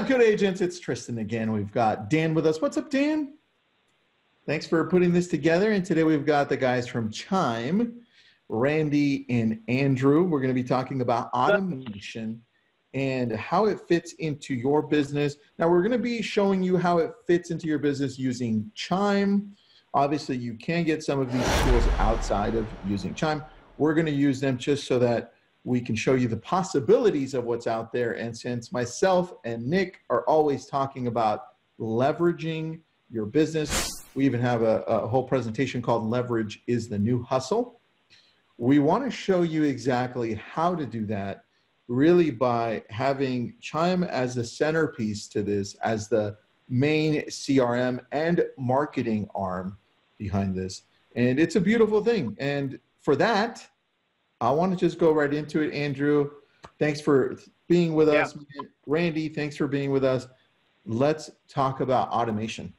Lab Coat Agents, it's Tristan again. We've got Dan with us. What's up, Dan? Thanks for putting this together. And today we've got the guys from Chime, Randy and Andrew. We're going to be talking about automation and how it fits into your business. Now, we're going to be showing you how it fits into your business using Chime. Obviously, you can get some of these tools outside of using Chime. We're going to use them just so that we can show you the possibilities of what's out there. And since myself and Nick are always talking about leveraging your business, we even have a, a whole presentation called Leverage is the New Hustle. We want to show you exactly how to do that really by having Chime as the centerpiece to this, as the main CRM and marketing arm behind this. And it's a beautiful thing. And for that, I want to just go right into it. Andrew, thanks for being with us. Yeah. Randy, thanks for being with us. Let's talk about automation.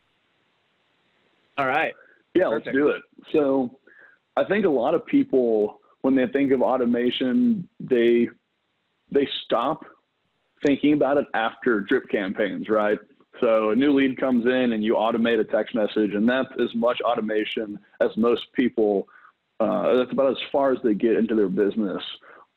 All right. Yeah, Perfect. let's do it. So I think a lot of people, when they think of automation, they they stop thinking about it after drip campaigns, right? So a new lead comes in and you automate a text message, and that's as much automation as most people uh, that's about as far as they get into their business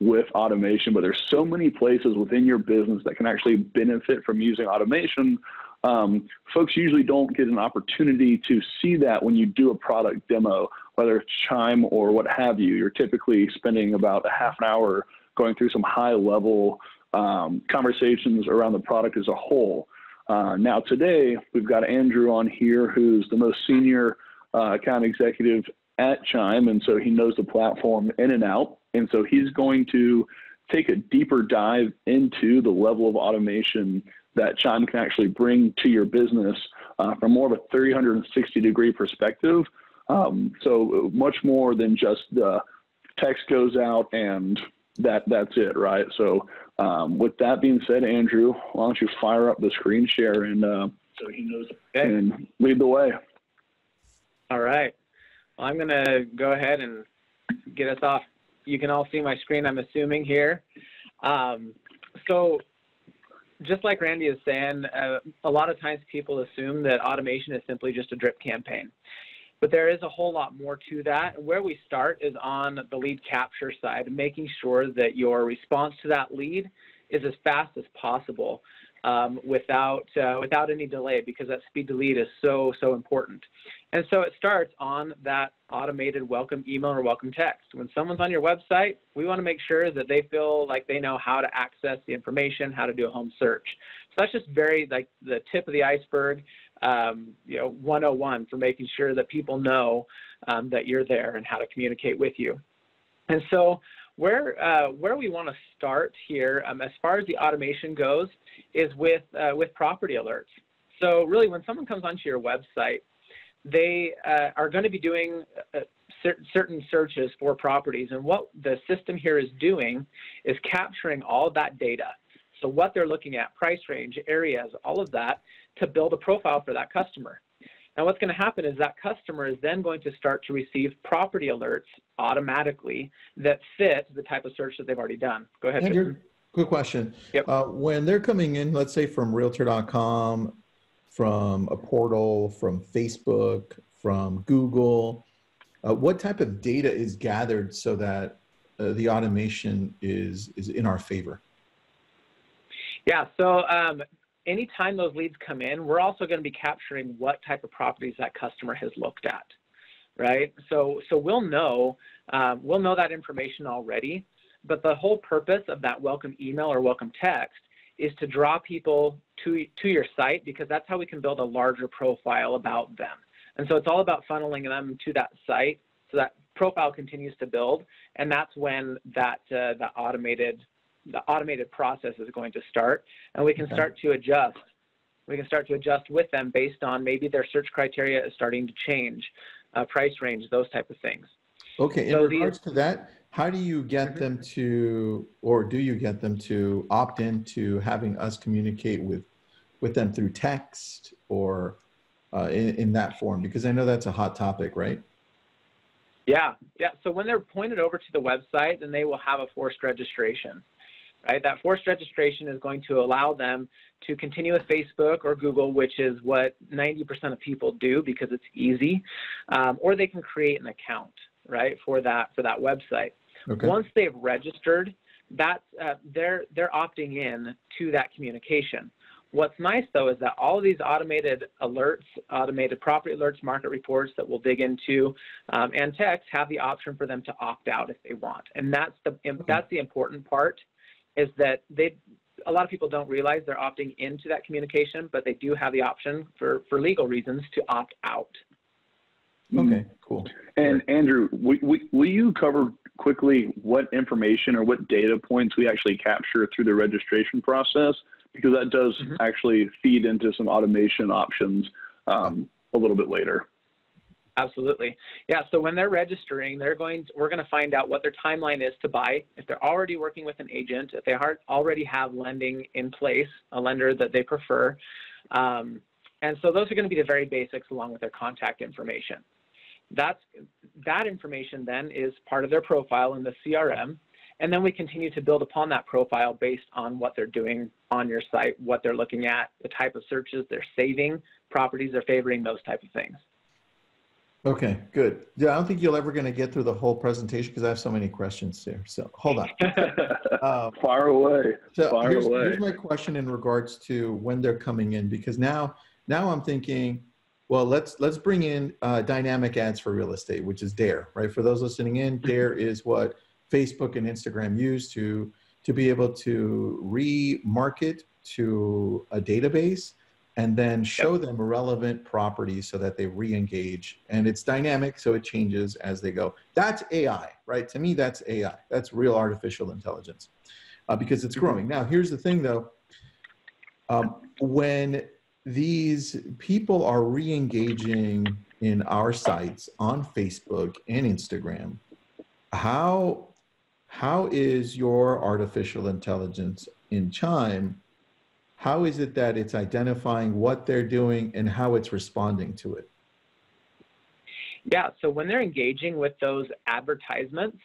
with automation. But there's so many places within your business that can actually benefit from using automation. Um, folks usually don't get an opportunity to see that when you do a product demo, whether it's Chime or what have you. You're typically spending about a half an hour going through some high level um, conversations around the product as a whole. Uh, now, today, we've got Andrew on here, who's the most senior uh, account executive at Chime, and so he knows the platform in and out. And so he's going to take a deeper dive into the level of automation that Chime can actually bring to your business uh, from more of a 360 degree perspective. Um, so much more than just the text goes out and that that's it, right? So um, with that being said, Andrew, why don't you fire up the screen share and uh, so he knows and lead the way. All right. I'm going to go ahead and get us off. You can all see my screen, I'm assuming, here. Um, so just like Randy is saying, uh, a lot of times people assume that automation is simply just a drip campaign. But there is a whole lot more to that. Where we start is on the lead capture side, making sure that your response to that lead is as fast as possible um, without uh, without any delay because that speed to lead is so so important. And so it starts on that automated welcome email or welcome text. When someone's on your website, we want to make sure that they feel like they know how to access the information, how to do a home search. So that's just very like the tip of the iceberg, um, you know, 101 for making sure that people know um, that you're there and how to communicate with you. And so where, uh, where we want to start here, um, as far as the automation goes, is with, uh, with property alerts. So really, when someone comes onto your website, they uh, are going to be doing uh, certain searches for properties. And what the system here is doing is capturing all that data. So what they're looking at, price range, areas, all of that, to build a profile for that customer. Now what's going to happen is that customer is then going to start to receive property alerts automatically that fit the type of search that they've already done. Go ahead. Andrew, quick question. Yep. Uh, when they're coming in, let's say from realtor.com, from a portal, from Facebook, from Google, uh, what type of data is gathered so that uh, the automation is, is in our favor? Yeah, so um, anytime those leads come in, we're also going to be capturing what type of properties that customer has looked at, right? So, so we'll know um, we'll know that information already, but the whole purpose of that welcome email or welcome text is to draw people to to your site because that's how we can build a larger profile about them. And so it's all about funneling them to that site so that profile continues to build, and that's when that uh, the automated the automated process is going to start, and we can okay. start to adjust. We can start to adjust with them based on maybe their search criteria is starting to change, uh, price range, those type of things. Okay, in so regards to that, how do you get them to, or do you get them to opt into having us communicate with, with them through text or uh, in, in that form? Because I know that's a hot topic, right? Yeah, yeah. So when they're pointed over to the website, then they will have a forced registration. right? That forced registration is going to allow them to continue with Facebook or Google, which is what 90% of people do because it's easy, um, or they can create an account, right, for that for that website. Okay. Once they've registered, that's uh, they're they're opting in to that communication. What's nice though is that all of these automated alerts, automated property alerts, market reports that we'll dig into, um, and text have the option for them to opt out if they want. And that's the that's the important part, is that they a lot of people don't realize they're opting into that communication, but they do have the option for for legal reasons to opt out. Okay, cool. And Andrew, will you cover quickly what information or what data points we actually capture through the registration process? because that does mm-hmm. actually feed into some automation options um, a little bit later. Absolutely. Yeah. So when they're registering, they're going. To, we're going to find out what their timeline is to buy. If they're already working with an agent, if they already have lending in place, a lender that they prefer, um, and so those are going to be the very basics along with their contact information. That's that information then is part of their profile in the CRM. And then we continue to build upon that profile based on what they're doing on your site, what they're looking at, the type of searches they're saving, properties they're favoring, those type of things. Okay, good. Yeah, I don't think you're ever going to get through the whole presentation because I have so many questions here. So hold on. uh, Far away. So Far here's, away. here's my question in regards to when they're coming in because now now I'm thinking, well, let's let's bring in uh, dynamic ads for real estate, which is Dare, right? For those listening in, Dare is what Facebook and Instagram use to to be able to remarket to a database and then show yep. them relevant properties so that they re-engage. And it's dynamic so it changes as they go. That's ai right? To me that's ai that's real artificial intelligence uh, because it's mm-hmm. growing. Now here's the thing though. Um, when these people are re-engaging in our sites on facebook and instagram how how is your artificial intelligence in Chime? How is it that it's identifying what they're doing and how it's responding to it? Yeah, so when they're engaging with those advertisements,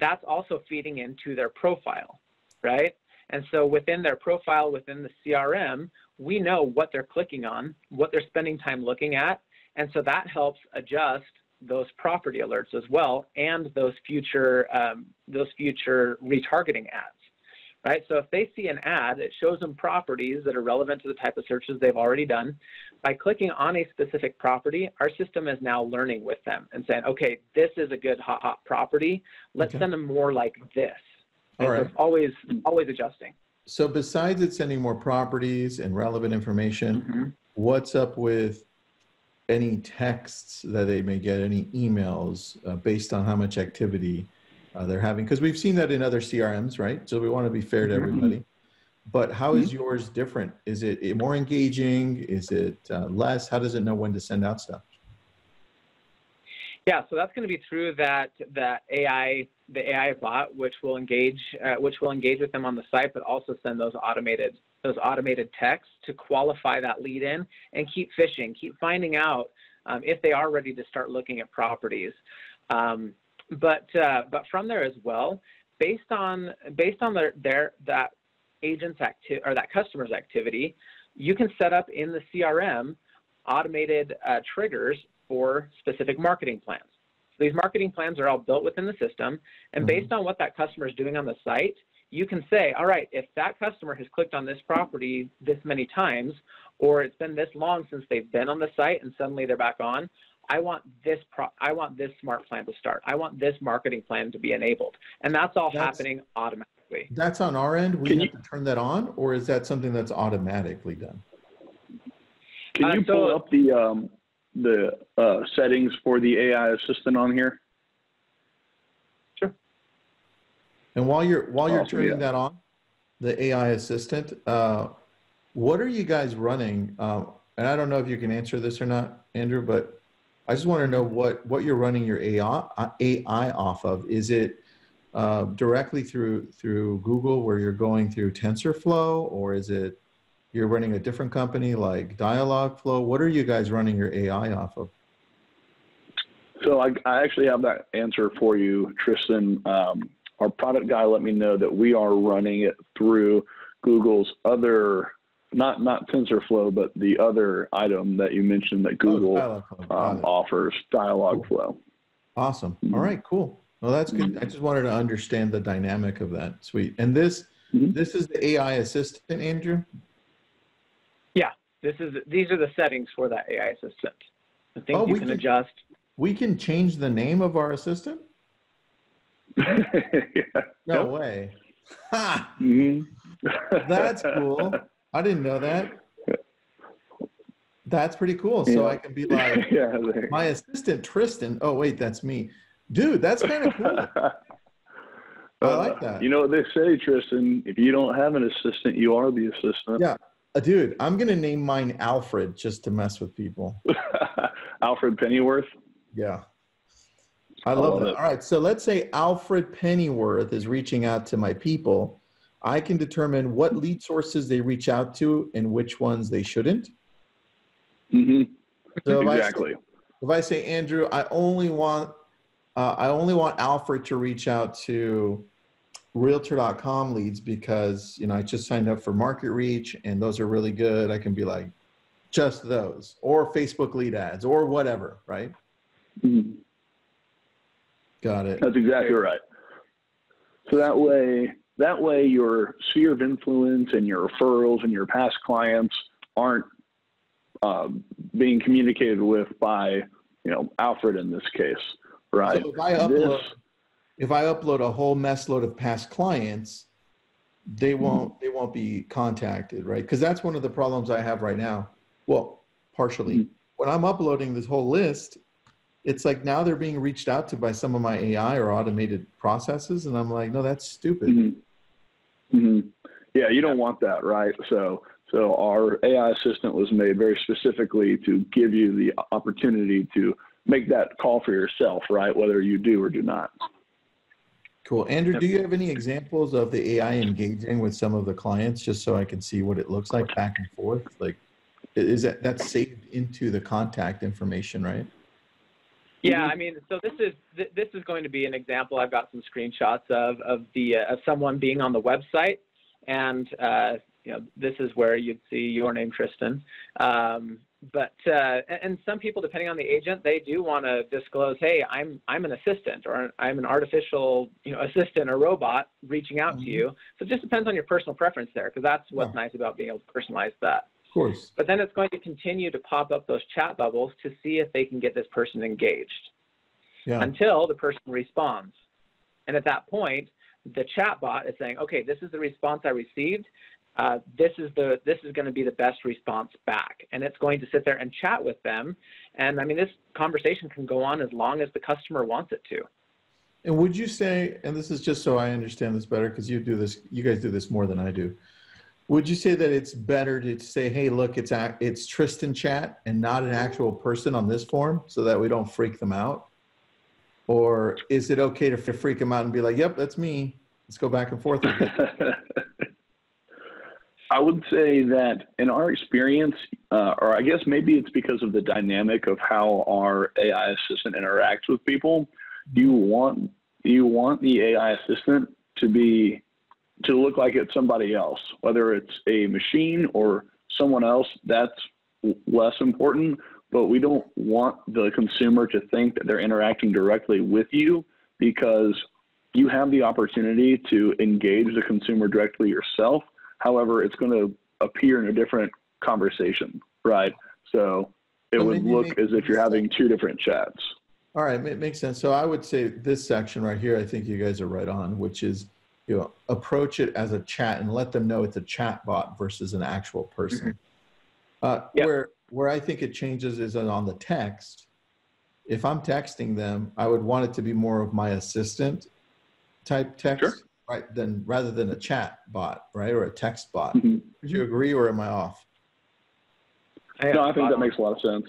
that's also feeding into their profile, right? And so within their profile, within the CRM, we know what they're clicking on, what they're spending time looking at. And so that helps adjust those property alerts as well and those future um, those future retargeting ads right so if they see an ad it shows them properties that are relevant to the type of searches they've already done by clicking on a specific property our system is now learning with them and saying okay this is a good hot hot property let's okay. send them more like this All right. So always always adjusting so besides it sending more properties and relevant information mm-hmm. what's up with any texts that they may get, any emails uh, based on how much activity uh, they're having. Because we've seen that in other CRMs, right? So we want to be fair to mm-hmm. everybody. But how is mm-hmm. yours different? Is it more engaging? Is it uh, less? How does it know when to send out stuff? Yeah, so that's going to be through that that AI the AI bot, which will engage uh, which will engage with them on the site, but also send those automated those automated texts to qualify that lead in and keep fishing, keep finding out um, if they are ready to start looking at properties. Um, but uh, but from there as well, based on based on their, their that agent's activity or that customer's activity, you can set up in the CRM automated uh, triggers for specific marketing plans. So these marketing plans are all built within the system, and mm-hmm. based on what that customer is doing on the site, you can say, all right, if that customer has clicked on this property this many times, or it's been this long since they've been on the site and suddenly they're back on, I want this pro- I want this smart plan to start. I want this marketing plan to be enabled, and that's all that's, happening automatically. That's on our end. We can have you, to turn that on, or is that something that's automatically done? Can uh, you uh, so, pull up the um, the uh, settings for the AI assistant on here? Sure. And while you're while you're turning yeah. that on, the AI assistant, uh, what are you guys running? Um, and I don't know if you can answer this or not, Andrew, but I just want to know what what you're running your AI AI off of. Is it uh, directly through through Google, where you're going through TensorFlow, or is it you're running a different company like Dialogflow. What are you guys running your AI off of? So I, I actually have that answer for you, Tristan. Um, our product guy let me know that we are running it through Google's other, not not TensorFlow, but the other item that you mentioned that Google Oh, Dialogflow. Um, offers, Dialogflow. Cool. Awesome. Mhm. All right, cool. Well, that's good. I just wanted to understand the dynamic of that. Sweet. And this Mhm. this is the AI assistant, Andrew. This is these are the settings for that AI assistant. The things Oh, you can can- adjust. We can change the name of our assistant. yeah. No Yep. way. Ha! hmm That's cool. I didn't know that. That's pretty cool. So Yeah. I can be like yeah. my assistant Tristan. Oh wait, that's me, dude. That's kind of cool. I like that. You know what they say, Tristan? If you don't have an assistant, you are the assistant. Yeah. Uh, dude, I'm gonna name mine Alfred just to mess with people. Alfred Pennyworth. Yeah. I I love love that. it. All right. So let's say Alfred Pennyworth is reaching out to my people. I can determine what lead sources they reach out to and which ones they shouldn't. hmm So if I say- Exactly. if I say Andrew, I only want uh, I only want Alfred to reach out to realtor.com leads because you know I just signed up for market reach and those are really good. I can be like just those or Facebook lead ads or whatever, right? Mhm. Got it. That's exactly right. So that way, that way, your sphere of influence and your referrals and your past clients aren't um, being communicated with by, you know, Alfred in this case, right? So if I upload if I upload a whole mess load of past clients, they won't they won't be contacted, right? Because that's one of the problems I have right now. Well, partially. Mhm. When I'm uploading this whole list, it's like now they're being reached out to by some of my AI or automated processes, and I'm like, no, that's stupid. Mhm. Mhm. Yeah, you don't want that, right? So, so our AI assistant was made very specifically to give you the opportunity to make that call for yourself, right? Whether you do or do not. Cool. Andrew, do you have any examples of the AI engaging with some of the clients just so I can see what it looks like back and forth? Like, is that that's saved into the contact information, right? Yeah. I mean, so this is this is going to be an example. I've got some screenshots of of the uh, of someone being on the website, and uh, you know, this is where you'd see your name, Tristan. Um, but uh, and, some people, depending on the agent, they do want to disclose, hey, I'm I'm an assistant or I'm an artificial you know assistant or robot reaching out Mhm. to you. So it just depends on your personal preference there, because that's what's Yeah. nice about being able to personalize that. Of course. But then it's going to continue to pop up those chat bubbles to see if they can get this person engaged Yeah. until the person responds. And at that point, the chat bot is saying, okay, this is the response I received. Uh, this is the this is going to be the best response back, and it's going to sit there and chat with them. And I mean, this conversation can go on as long as the customer wants it to. And would you say, and this is just so I understand this better, because you do this, you guys do this more than I do. Would you say that it's better to say, hey, look, it's a, it's Tristan chat and not an actual person on this form, so that we don't freak them out? Or is it okay to freak them out and be like, yep, that's me. Let's go back and forth. with it." I would say that in our experience, uh, or I guess maybe it's because of the dynamic of how our AI assistant interacts with people. You want you want the AI assistant to be to look like it's somebody else, whether it's a machine or someone else. That's less important. But we don't want the consumer to think that they're interacting directly with you because you have the opportunity to engage the consumer directly yourself. However, it's going to appear in a different conversation, right? So it So would look as if you're having two different chats. All right, it makes sense. So I would say this section right here, I think you guys are right on, which is, you know, approach it as a chat and let them know it's a chat bot versus an actual person. Uh, Yep. Where where I think it changes is on the text. If I'm texting them, I would want it to be more of my assistant type text, Sure. Right? Than rather than a chat bot, right, or a text bot. Mhm. Would you agree, or am I off? No, I think that makes a lot of sense.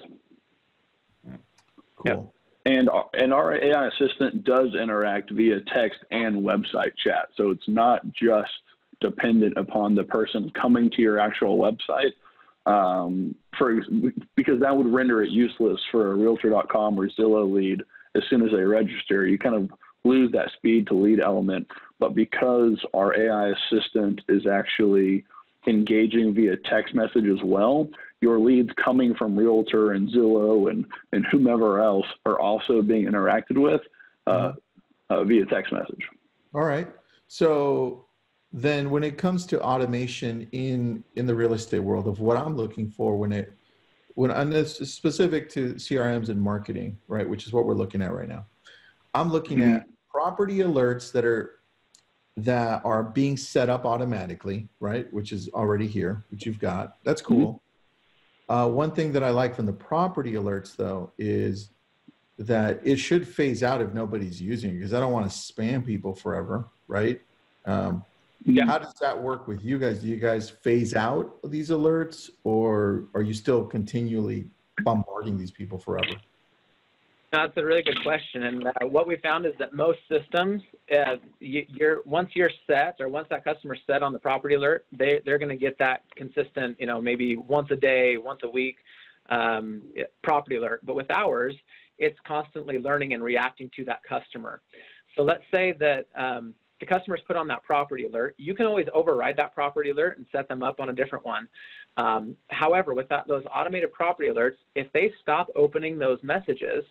Cool. And and our AI assistant does interact via text and website chat, so it's not just dependent upon the person coming to your actual website. Um, for because that would render it useless for a Realtor.com or Zillow lead as soon as they register. You kind of lose that speed to lead element. But because our AI assistant is actually engaging via text message as well, your leads coming from Realtor and Zillow and, and whomever else are also being interacted with uh, uh, via text message. All right. So then when it comes to automation in in the real estate world of what I'm looking for when it when and this is specific to CRMs and marketing, right, which is what we're looking at right now. I'm looking mm-hmm. at property alerts that are that are being set up automatically, right, which is already here, which you've got. That's mm-hmm. cool. Mm-hmm. Uh, one thing that I like from the property alerts though is that it should phase out if nobody's using it because I don't want to spam people forever, right? Um, yeah. How does that work with you guys? Do you guys phase out these alerts or are you still continually bombarding these people forever? That's a really good question. And uh, what we found is that most systems, uh, you, are once you're set or once that customer's set on the property alert, they, they're going to get that consistent, you know, maybe once a day, once a week um, property alert. But with ours, it's constantly learning and reacting to that customer. So let's say that um, the customer's put on that property alert, you can always override that property alert and set them up on a different one. Um, however, with that, those automated property alerts, if they stop opening those messages,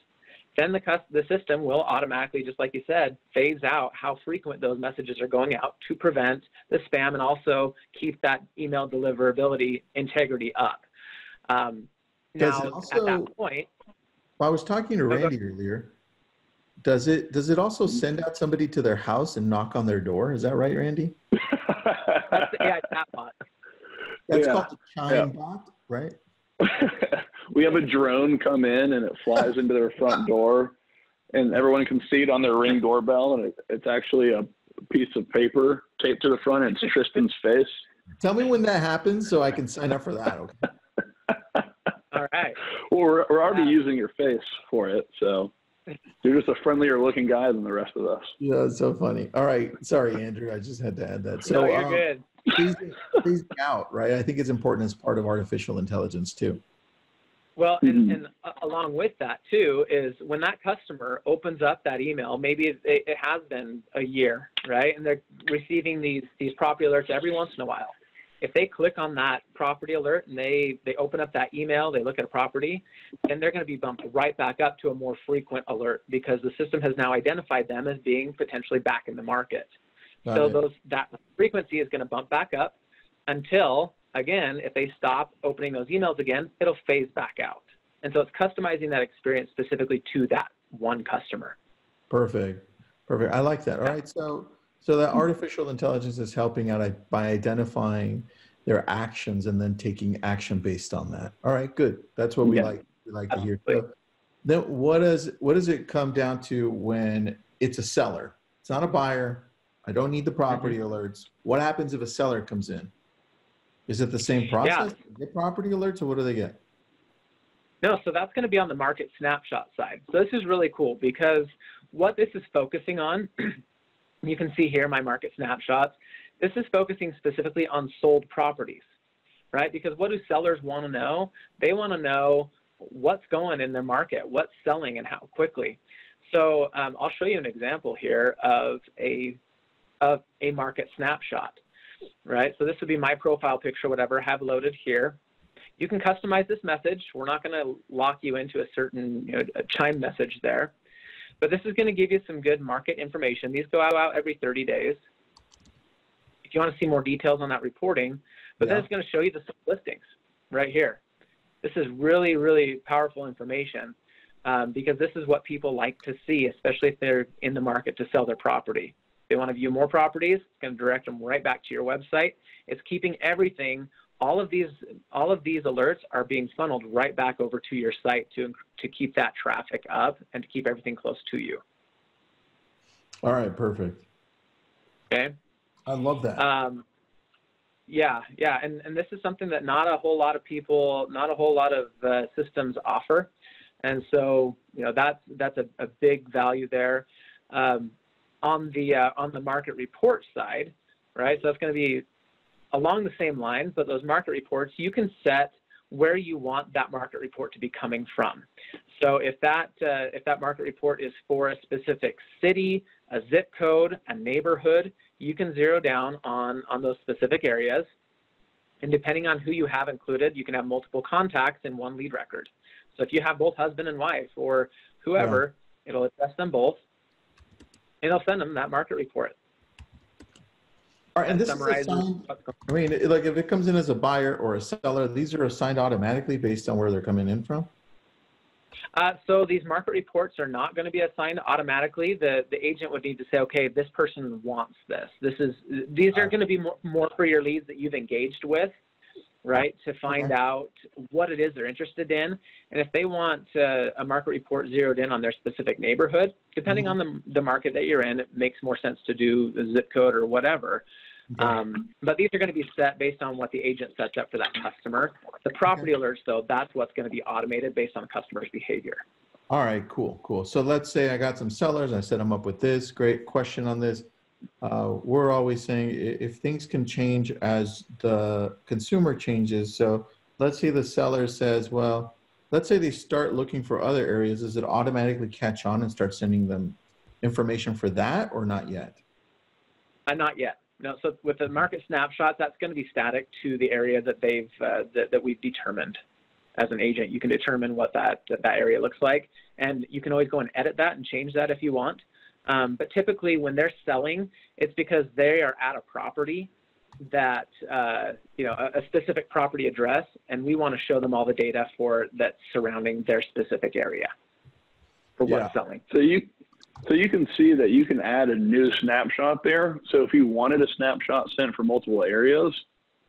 then the, the system will automatically, just like you said, phase out how frequent those messages are going out to prevent the spam and also keep that email deliverability integrity up. Um, now, also, at that point, I was talking to Randy earlier does it does it also mm-hmm. send out somebody to their house and knock on their door? Is that right, Randy? That's, yeah, chatbot. That's yeah. called the chime yeah. bot, right? We have a drone come in and it flies into their front door, and everyone can see it on their ring doorbell, and it, it's actually a piece of paper taped to the front, and it's Tristan's face. Tell me when that happens so I can sign up for that. Okay. All right. Well, we're, we're already using your face for it, so you're just a friendlier looking guy than the rest of us. Yeah, it's so funny. All right. Sorry, Andrew. I just had to add that. So no, you're um, good. please, please out, right? I think it's important as part of artificial intelligence too. Well, and, mm-hmm. and uh, along with that too is when that customer opens up that email, maybe it, it has been a year, right? And they're receiving these these property alerts every once in a while if they click on that property alert and they, they open up that email, they look at a property, then they're going to be bumped right back up to a more frequent alert because the system has now identified them as being potentially back in the market. Got so it. those that frequency is going to bump back up until again, if they stop opening those emails again, it'll phase back out. And so it's customizing that experience specifically to that one customer. Perfect. Perfect. I like that. All right. So so that artificial intelligence is helping out by identifying their actions and then taking action based on that. All right, good. That's what we yeah. like. We like to hear. So then, what does what does it come down to when it's a seller? It's not a buyer. I don't need the property mm-hmm. alerts. What happens if a seller comes in? Is it the same process? Yeah. Get property alerts, or what do they get? No, so that's going to be on the market snapshot side. So this is really cool because what this is focusing on You can see here my market snapshots. This is focusing specifically on sold properties, right? Because what do sellers want to know? They want to know what's going in their market, what's selling and how quickly. So um, I'll show you an example here of a, of a market snapshot, right? So this would be my profile picture, whatever, have loaded here. You can customize this message. We're not going to lock you into a certain you know, a chime message there. But this is going to give you some good market information. These go out every 30 days. If you want to see more details on that reporting, but yeah. then it's going to show you the listings right here. This is really, really powerful information um, because this is what people like to see, especially if they're in the market to sell their property. They want to view more properties, it's going to direct them right back to your website. It's keeping everything all of these all of these alerts are being funneled right back over to your site to to keep that traffic up and to keep everything close to you. All right, perfect. Okay. I love that. Um, yeah, yeah, and and this is something that not a whole lot of people, not a whole lot of uh, systems offer, and so you know that's that's a, a big value there. Um, on the uh, on the market report side, right? So that's going to be along the same lines, but those market reports, you can set where you want that market report to be coming from. So if that uh, if that market report is for a specific city, a zip code, a neighborhood, you can zero down on on those specific areas. And depending on who you have included, you can have multiple contacts in one lead record. So if you have both husband and wife or whoever, yeah. it'll address them both, and it'll send them that market report. All right, and this is assigned, I mean, like if it comes in as a buyer or a seller, these are assigned automatically based on where they're coming in from? Uh, so these market reports are not going to be assigned automatically. The the agent would need to say, okay, this person wants this. This is these are going to be more, more for your leads that you've engaged with, right? To find okay. out what it is they're interested in, and if they want uh, a market report zeroed in on their specific neighborhood, depending mm-hmm. on the the market that you're in, it makes more sense to do the zip code or whatever. Um, but these are going to be set based on what the agent sets up for that customer. The property okay. alerts, though, that's what's going to be automated based on the customer's behavior. All right, cool, cool. So let's say I got some sellers, I set them up with this. Great question on this. Uh, we're always saying if things can change as the consumer changes. So let's say the seller says, well, let's say they start looking for other areas. Does it automatically catch on and start sending them information for that or not yet? Uh, not yet. No, so with the market snapshot, that's going to be static to the area that they've uh, that, that we've determined. As an agent, you can determine what that that area looks like, and you can always go and edit that and change that if you want. Um, but typically, when they're selling, it's because they are at a property that uh, you know a, a, specific property address, and we want to show them all the data for that surrounding their specific area for yeah. what's selling. So you so you can see that you can add a new snapshot there. So if you wanted a snapshot sent for multiple areas,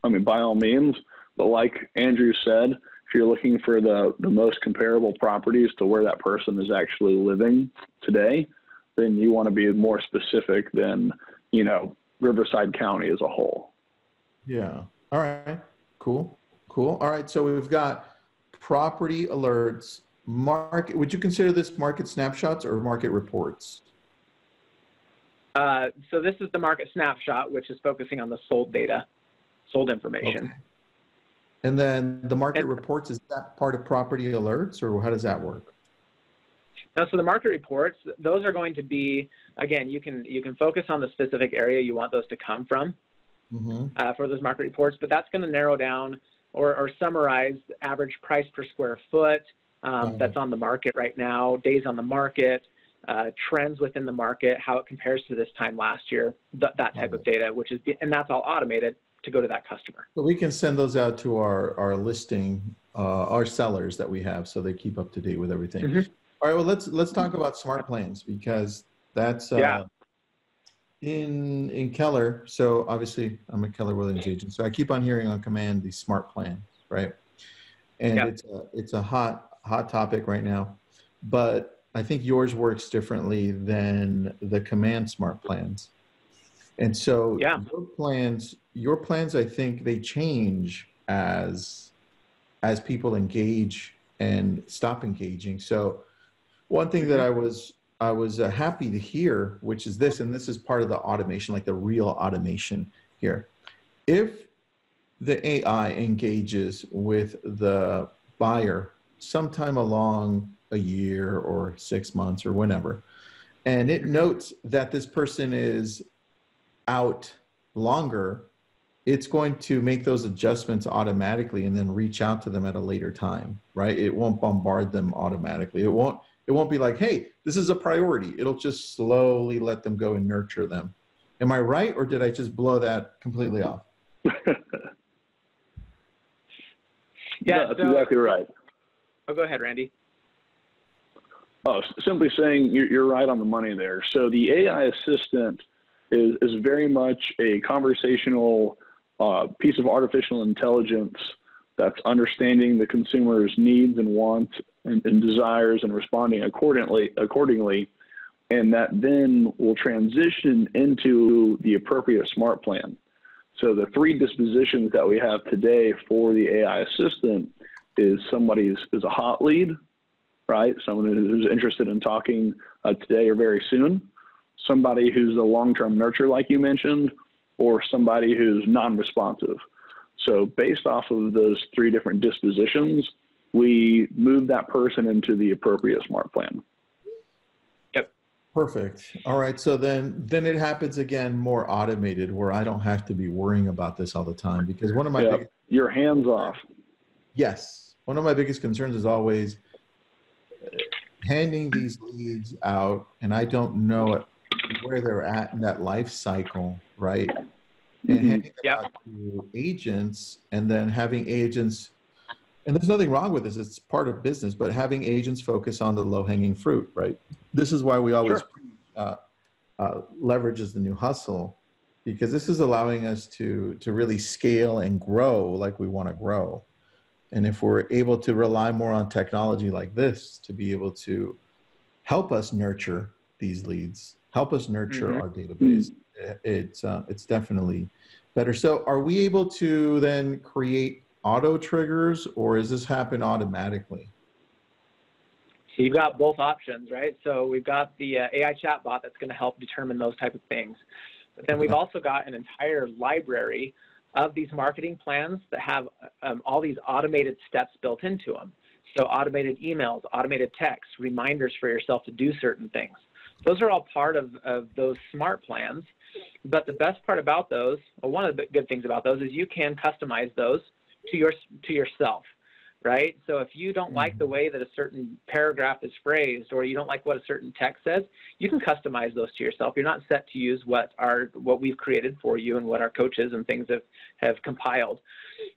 I mean, by all means. But like Andrew said, if you're looking for the, the most comparable properties to where that person is actually living today, then you want to be more specific than, you know, Riverside County as a whole. Yeah. All right. Cool. Cool. All right. So we've got property alerts market, would you consider this market snapshots or market reports? Uh, so this is the market snapshot, which is focusing on the sold data, sold information. Okay. And then the market and, reports, is that part of property alerts or how does that work? Now, so the market reports, those are going to be, again, you can, you can focus on the specific area you want those to come from mm -hmm. uh, for those market reports, but that's going to narrow down or, or summarize average price per square foot, um, that's on the market right now, days on the market, uh, trends within the market, how it compares to this time last year, th- that type of data, which is, and that's all automated to go to that customer. So we can send those out to our, our listing, uh, our sellers that we have, so they keep up to date with everything. All right, well, let's, let's talk about smart plans because that's, uh, yeah. in, in Keller. So obviously I'm a Keller Williams agent. So I keep on hearing on command these smart plans, right? And yeah. it's a, it's a hot, hot topic right now, but I think yours works differently than the command smart plans. And so yeah. your plans, your plans, I think they change as as people engage and stop engaging. So one thing that I was I was uh, happy to hear, which is this, and this is part of the automation, like the real automation here. If the AI engages with the buyer sometime along a year or six months or whenever. And it notes that this person is out longer, it's going to make those adjustments automatically and then reach out to them at a later time, right? It won't bombard them automatically. It won't it won't be like, "Hey, this is a priority." It'll just slowly let them go and nurture them. Am I right or did I just blow that completely off? yeah, that's so, exactly right. Oh, go ahead, Randy. Oh, simply saying you're, you're right on the money there. So the AI assistant is, is very much a conversational uh, piece of artificial intelligence that's understanding the consumer's needs and wants and, and, desires and responding accordingly accordingly and that then will transition into the appropriate smart plan so the three dispositions that we have today for the ai assistant is somebody is, a hot lead, right? Someone who's interested in talking uh, today or very soon. Somebody who's a long-term nurture, like you mentioned, or somebody who's non-responsive. So based off of those three different dispositions, we move that person into the appropriate smart plan. Yep. Perfect. All right. So then, then it happens again more automated, where I don't have to be worrying about this all the time. Because one of my Yeah. biggest, Your hands off. yes, one of my biggest concerns is always uh, handing these leads out, and I don't know where they're at in that life cycle, right? And Mhm. handing them Yep. out to agents, and then having agents. And there's nothing wrong with this; it's part of business. But having agents focus on the low-hanging fruit, right? This is why we always Sure. uh, uh, leverage is the new hustle because this is allowing us to to really scale and grow like we want to grow and if we're able to rely more on technology like this to be able to help us nurture these leads help us nurture Mhm. our database i- it's uh, it's definitely better so are we able to then create auto triggers or is this happen automatically So you've got both options, right? So we've got the uh, AI chatbot that's going to help determine those type of things. But then we've also got an entire library of these marketing plans that have um, all these automated steps built into them. So automated emails, automated texts, reminders for yourself to do certain things. Those are all part of, of those smart plans. But the best part about those, or one of the good things about those, is you can customize those to your to yourself right? So if you don't like the way that a certain paragraph is phrased or you don't like what a certain text says, you can customize those to yourself. You're not set to use what our what we've created for you and what our coaches and things have have compiled.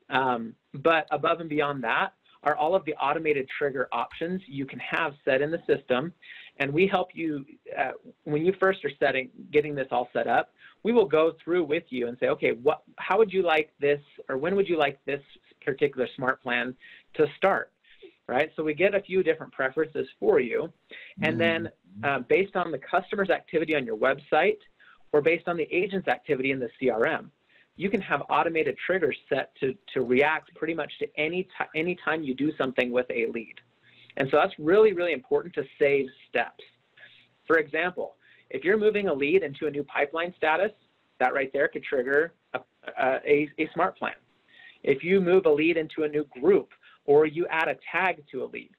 Um, but above and beyond that are all of the automated trigger options you can have set in the system, and we help you uh, when you first are setting getting this all set up. We will go through with you and say, okay, what, how would you like this, or when would you like this particular smart plan to start, right? So we get a few different preferences for you. And then uh, based on the customer's activity on your website or based on the agent's activity in the CRM, you can have automated triggers set to, to react pretty much to any, t- any time you do something with a lead. And so that's really, really important to save steps. For example, if you're moving a lead into a new pipeline status, that right there could trigger a, a, a smart plan. If you move a lead into a new group or you add a tag to a lead,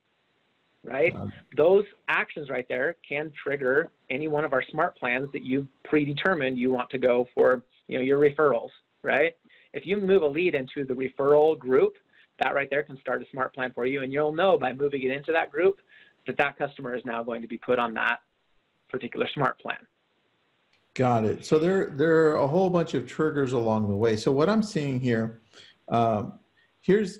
right? Um, Those actions right there can trigger any one of our smart plans that you've predetermined you want to go for, you know, your referrals, right? If you move a lead into the referral group, that right there can start a smart plan for you, and you'll know by moving it into that group that that customer is now going to be put on that particular smart plan. Got it. So there, there are a whole bunch of triggers along the way. So what I'm seeing here, um, here's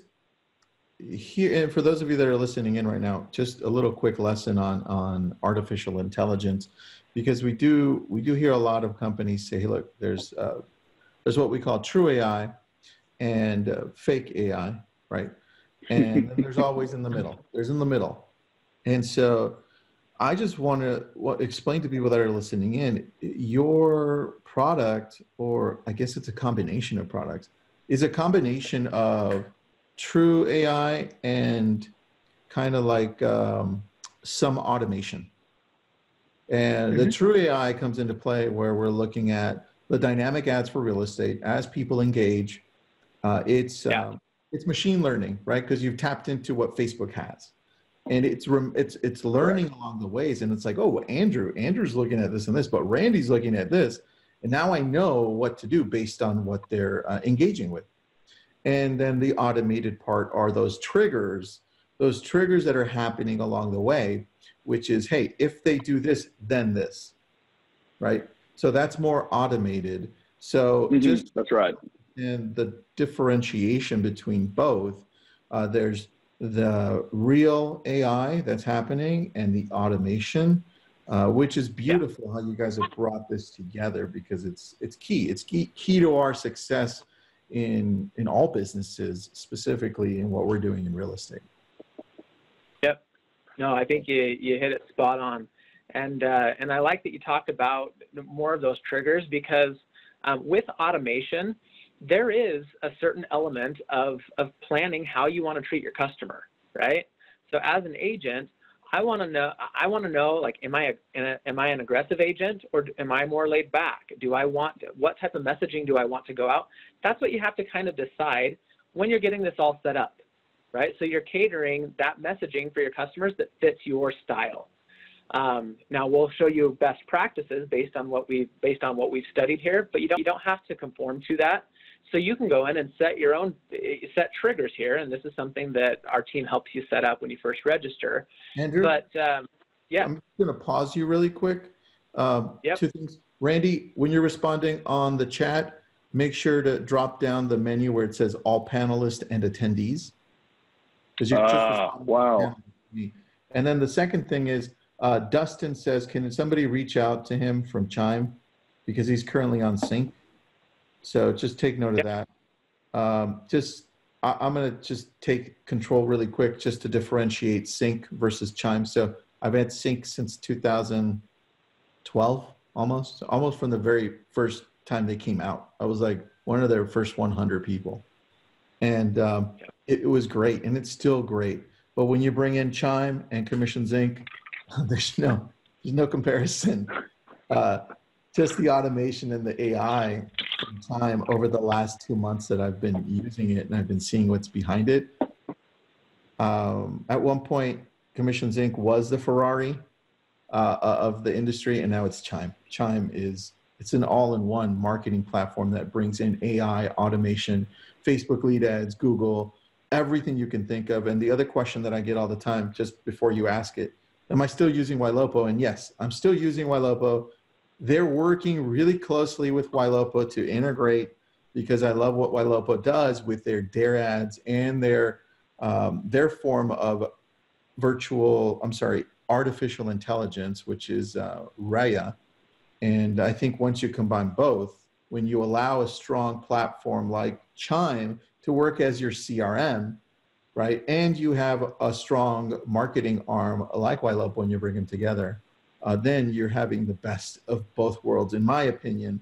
here, and for those of you that are listening in right now, just a little quick lesson on on artificial intelligence, because we do we do hear a lot of companies say, hey, look, there's uh, there's what we call true AI and uh, fake AI, right? And there's always in the middle. There's in the middle, and so I just want to what, explain to people that are listening in your product, or I guess it's a combination of products, is a combination of true AI and kind of like um, some automation. And the Mhm. true AI comes into play where we're looking at the dynamic ads for real estate as people engage. Uh, it's Yeah. um, it's machine learning, right? Because you've tapped into what Facebook has and it's rem- it's it's learning along the ways and it's like oh andrew andrew's looking at this and this but randy's looking at this and now i know what to do based on what they're uh, engaging with and then the automated part are those triggers those triggers that are happening along the way which is hey if they do this then this right so that's more automated so Mhm, just That's right. and the differentiation between both uh, there's the real AI that's happening and the automation, uh, which is beautiful how you guys have brought this together because it's it's key. It's key key to our success in in all businesses, specifically in what we're doing in real estate. Yep. No, I think you, you hit it spot on. And, uh, and I like that you talked about more of those triggers because um, with automation, there is a certain element of, of planning how you want to treat your customer, right? So as an agent, I want to know, I want to know, like, am I, a, am I an aggressive agent or am I more laid back? Do I want, what type of messaging do I want to go out? That's what you have to kind of decide when you're getting this all set up right? So you're catering that messaging for your customers that fits your style. Um, now we'll show you best practices based on what we based on what we've studied here, but you don't you don't have to conform to that. So you can go in and set your own set triggers here, and this is something that our team helps you set up when you first register. Andrew, but um, yeah, I'm going to pause you really quick. Um, yep. Two things, Randy. When you're responding on the chat, make sure to drop down the menu where it says all panelists and attendees. Because you're just uh, wow. And then the second thing is uh, Dustin says, can somebody reach out to him from Chime because he's currently on CINC. So just take note of that. Um, just I, am going to just take control really quick just to differentiate CINC versus Chime. So I've had CINC since 2012, almost, almost from the very first time they came out. I was like one of their first 100 people, and um, it, it was great, and it's still great. But when you bring in Chime and Commissions Inc., there's no there's no comparison. Uh, just the automation and the AI time over the last two months that I've been using it and I've been seeing what's behind it. Um, at one point, Commissions Inc. was the Ferrari uh, uh, of the industry, and now it's Chime. Chime is it's an all-in-one marketing platform that brings in AI, automation, Facebook lead ads, Google, everything you can think of. And the other question that I get all the time, just before you ask it, am I still using Ylopo? And yes, I'm still using Ylopo. They're working really closely with Ylopo to integrate because I love what Ylopo does with their Dare ads and their um, their form of virtual, I'm sorry, artificial intelligence, which is uh, Raiya. And I think once you combine both, when you allow a strong platform like Chime to work as your CRM, right? And you have a strong marketing arm like Ylopo when you bring them together, uh, then you're having the best of both worlds, in my opinion,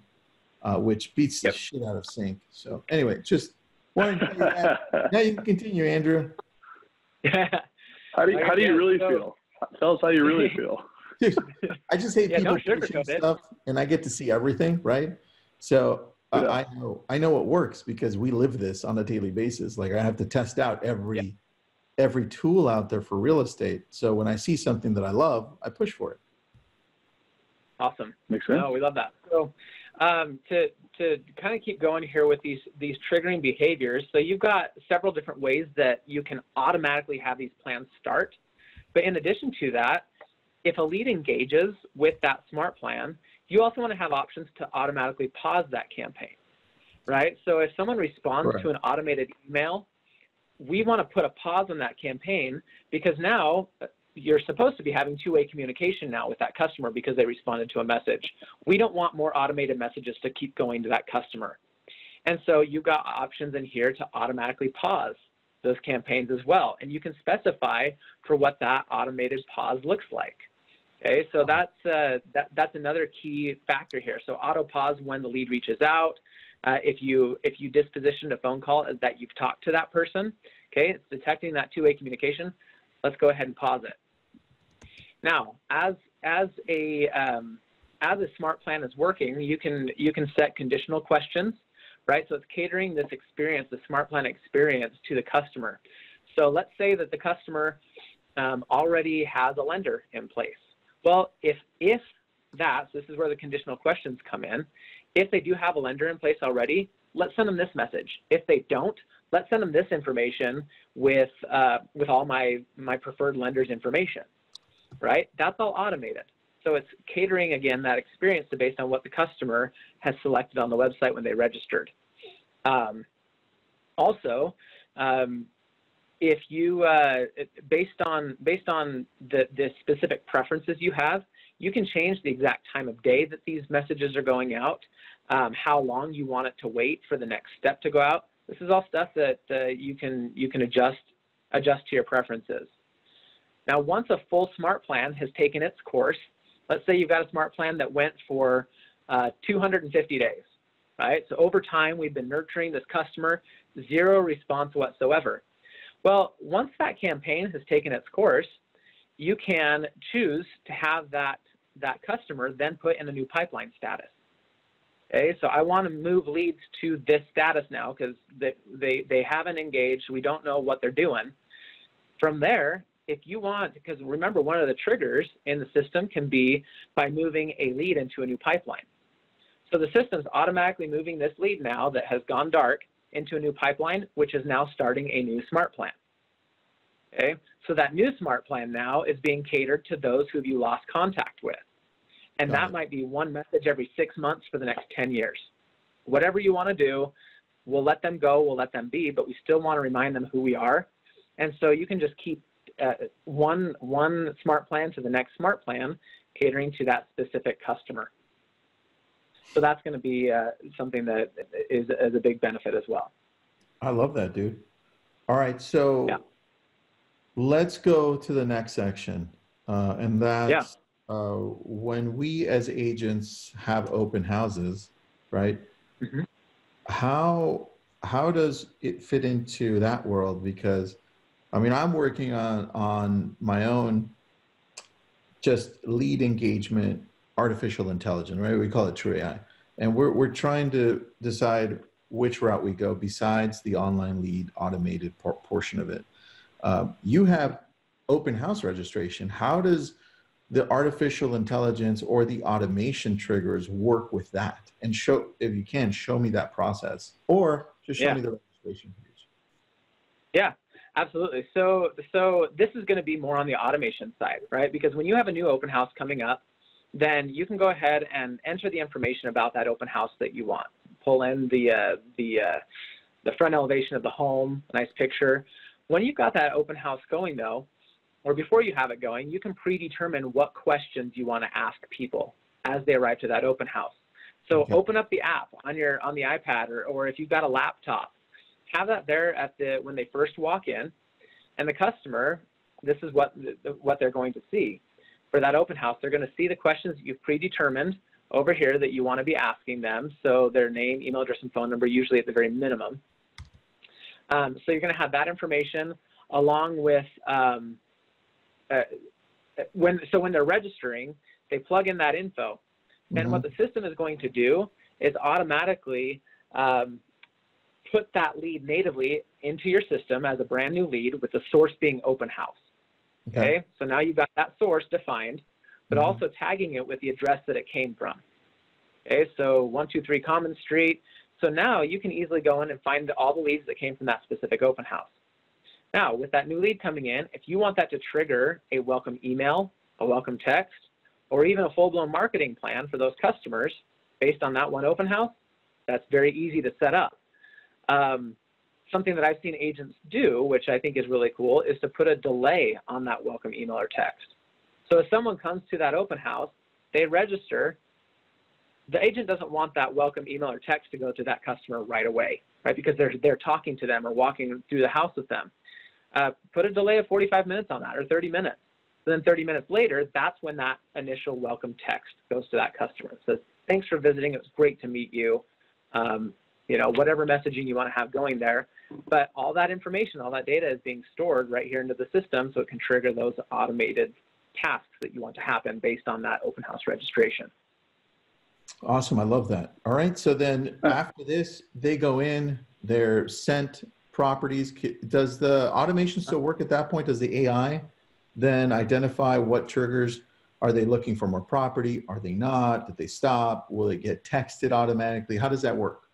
uh, which beats yep. the shit out of CINC. So anyway, just wanted to now you can continue, Andrew. how do you, how do you really feel? Tell us how you really feel. I just hate yeah, people pushing stuff, and I get to see everything, right? So yeah. I, I, know I know it works because we live this on a daily basis. Like I have to test out every yeah. every tool out there for real estate. So when I see something that I love, I push for it. Awesome. Makes sense. No, we love that. So um, to to kind of keep going here with these these triggering behaviors. So you've got several different ways that you can automatically have these plans start. But in addition to that, if a lead engages with that smart plan, you also want to have options to automatically pause that campaign, right? So if someone responds right. to an automated email, we want to put a pause on that campaign because now uh, you're supposed to be having two-way communication now with that customer because they responded to a message. We don't want more automated messages to keep going to that customer. And so you've got options in here to automatically pause those campaigns as well. And you can specify for what that automated pause looks like. Okay, so that's uh, that, that's another key factor here. So auto pause when the lead reaches out. Uh, if you if you disposition a phone call that you've talked to that person, okay, it's detecting that two-way communication. Let's go ahead and pause it. Now, as as a um, as a smart plan is working, you can you can set conditional questions, right? So it's catering this experience, the smart plan experience, to the customer. So let's say that the customer um, already has a lender in place well, if if that, so this is where the conditional questions come in. If they do have a lender in place already, let's send them this message. If they don't, let's send them this information with uh, with all my my preferred lenders information. Right? That's all automated. So it's catering again that experience to based on what the customer has selected on the website when they registered. Um, also, um, if you uh, based on based on the, the specific preferences you have, you can change the exact time of day that these messages are going out, um, how long you want it to wait for the next step to go out. This is all stuff that uh, you can you can adjust adjust to your preferences. Now, once a full smart plan has taken its course, let's say you've got a smart plan that went for uh, 250 days, right? So over time, we've been nurturing this customer, zero response whatsoever. Well, once that campaign has taken its course, you can choose to have that, that customer then put in a new pipeline status. Okay, so I want to move leads to this status now because they, they, they haven't engaged. We don't know what they're doing. From there, if you want, because remember, one of the triggers in the system can be by moving a lead into a new pipeline. So the system's automatically moving this lead now that has gone dark into a new pipeline, which is now starting a new smart plan. Okay, so that new smart plan now is being catered to those who you lost contact with. And Got that it. might be one message every six months for the next 10 years. Whatever you want to do, we'll let them go, we'll let them be, but we still want to remind them who we are. And so you can just keep uh, one, one smart plan to the next smart plan, catering to that specific customer. So that's going to be uh, something that is, is a big benefit as well. I love that, dude. All right, so Yeah. let's go to the next section, uh, and that's Yeah. uh, when we as agents have open houses, right? Mhm. How how does it fit into that world? Because I mean, I'm working on on my own just lead engagement, artificial intelligence, right? We call it True AI, and we're we're trying to decide which route we go besides the online lead automated por- portion of it. Uh, you have open house registration. How does the artificial intelligence or the automation triggers work with that? And show, if you can, show me that process, or just show Yeah. me the registration page. Yeah, absolutely. So, so this is going to be more on the automation side, right? Because when you have a new open house coming up, then you can go ahead and enter the information about that open house that you want. Pull in the uh, the uh, the front elevation of the home, nice picture. When you've got that open house going, though, or before you have it going, you can predetermine what questions you want to ask people as they arrive to that open house. So Okay. open up the app on your on the iPad, or, or if you've got a laptop, have that there at the when they first walk in, and the customer, this is what what they're going to see for that open house. They're going to see the questions that you've predetermined over here that you want to be asking them. So their name, email address, and phone number, usually at the very minimum. Um, so you're going to have that information along with um, uh, when so when they're registering, they plug in that info. And what the system is going to do is automatically um, put that lead natively into your system as a brand new lead with the source being open house. Okay. So now you've got that source defined, but Mhm. also tagging it with the address that it came from. Okay. So 123 Common Street. So now you can easily go in and find all the leads that came from that specific open house. Now, with that new lead coming in, if you want that to trigger a welcome email, a welcome text, or even a full-blown marketing plan for those customers based on that one open house, that's very easy to set up. Um, something that I've seen agents do, which I think is really cool, is to put a delay on that welcome email or text. So if someone comes to that open house, they register, the agent doesn't want that welcome email or text to go to that customer right away, right? Because they're, they're talking to them or walking through the house with them. Uh, put a delay of 45 minutes on that or 30 minutes. then 30 minutes later, that's when that initial welcome text goes to that customer. It says, thanks for visiting. It was great to meet you. Um, you know, whatever messaging you want to have going there. But all that information, all that data is being stored right here into the system so it can trigger those automated tasks that you want to happen based on that open house registration. Awesome. I love that. All right. So then uh. after this, they go in, they're sent properties. Does the automation still work at that point? Does the AI then identify what triggers? Are they looking for more property? Are they not? Did they stop? Will it get texted automatically? How does that work?